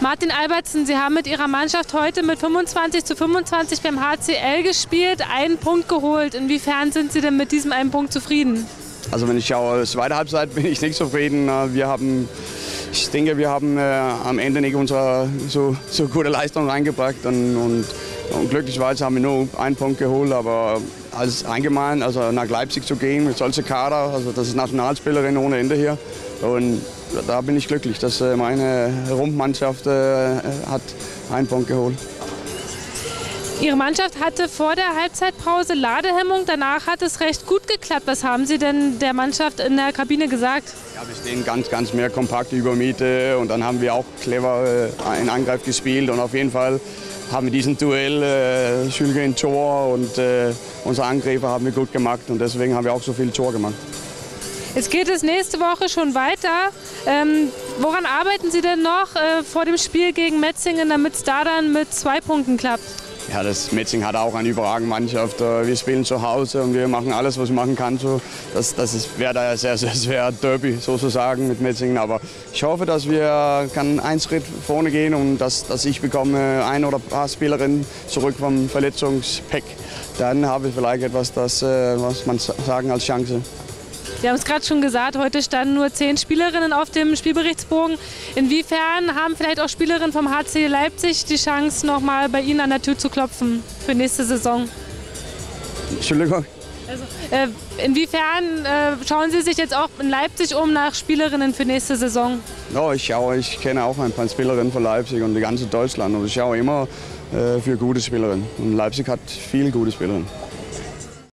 Martin Albertsen, Sie haben mit Ihrer Mannschaft heute mit 25 zu 25 beim HCL gespielt, einen Punkt geholt. Inwiefern sind Sie denn mit diesem einen Punkt zufrieden? Also wenn ich schaue, zweite Halbzeit bin ich nicht zufrieden. Wir haben, ich denke, wir haben äh, am Ende nicht unsere so, so gute Leistung reingebracht und, und, und glücklicherweise haben wir nur einen Punkt geholt, aber als allgemein, also nach Leipzig zu gehen mit solchen Kader, also das ist Nationalspielerin ohne Ende hier und da bin ich glücklich, dass äh, meine Rumpfmannschaft äh, hat einen Punkt geholt. Ihre Mannschaft hatte vor der Halbzeitpause Ladehemmung, danach hat es recht gut geklappt. Was haben Sie denn der Mannschaft in der Kabine gesagt? Ja, wir stehen ganz, ganz mehr kompakt über Miete und dann haben wir auch clever äh, in Angriff gespielt und auf jeden Fall haben wir diesen Duell äh, Schülke Tor und äh, unsere Angriffe haben wir gut gemacht und deswegen haben wir auch so viel Tor gemacht. Jetzt geht es nächste Woche schon weiter. Ähm, woran arbeiten Sie denn noch äh, vor dem Spiel gegen Metzingen, damit es da dann mit zwei Punkten klappt? Ja, das Metzing hat auch eine überragende Mannschaft. Wir spielen zu Hause und wir machen alles, was wir machen kann. Das das wäre da sehr, sehr schwer Derby sozusagen mit Metzingen. Aber ich hoffe, dass wir einen Schritt vorne gehen und dass, dass ich bekomme ein oder ein paar Spielerinnen zurück vom Verletzungspack. Dann habe ich vielleicht etwas, das, äh, was man sagen als Chance. Sie haben es gerade schon gesagt, heute standen nur zehn Spielerinnen auf dem Spielberichtsbogen. Inwiefern haben vielleicht auch Spielerinnen vom HC Leipzig die Chance, noch mal bei Ihnen an der Tür zu klopfen für nächste Saison? Entschuldigung. Also, äh, inwiefern äh, schauen Sie sich jetzt auch in Leipzig um nach Spielerinnen für nächste Saison? Ja, ich schaue, ich kenne auch ein paar Spielerinnen von Leipzig und die ganze Deutschland und ich schaue immer äh, für gute Spielerinnen. Und Leipzig hat viele gute Spielerinnen.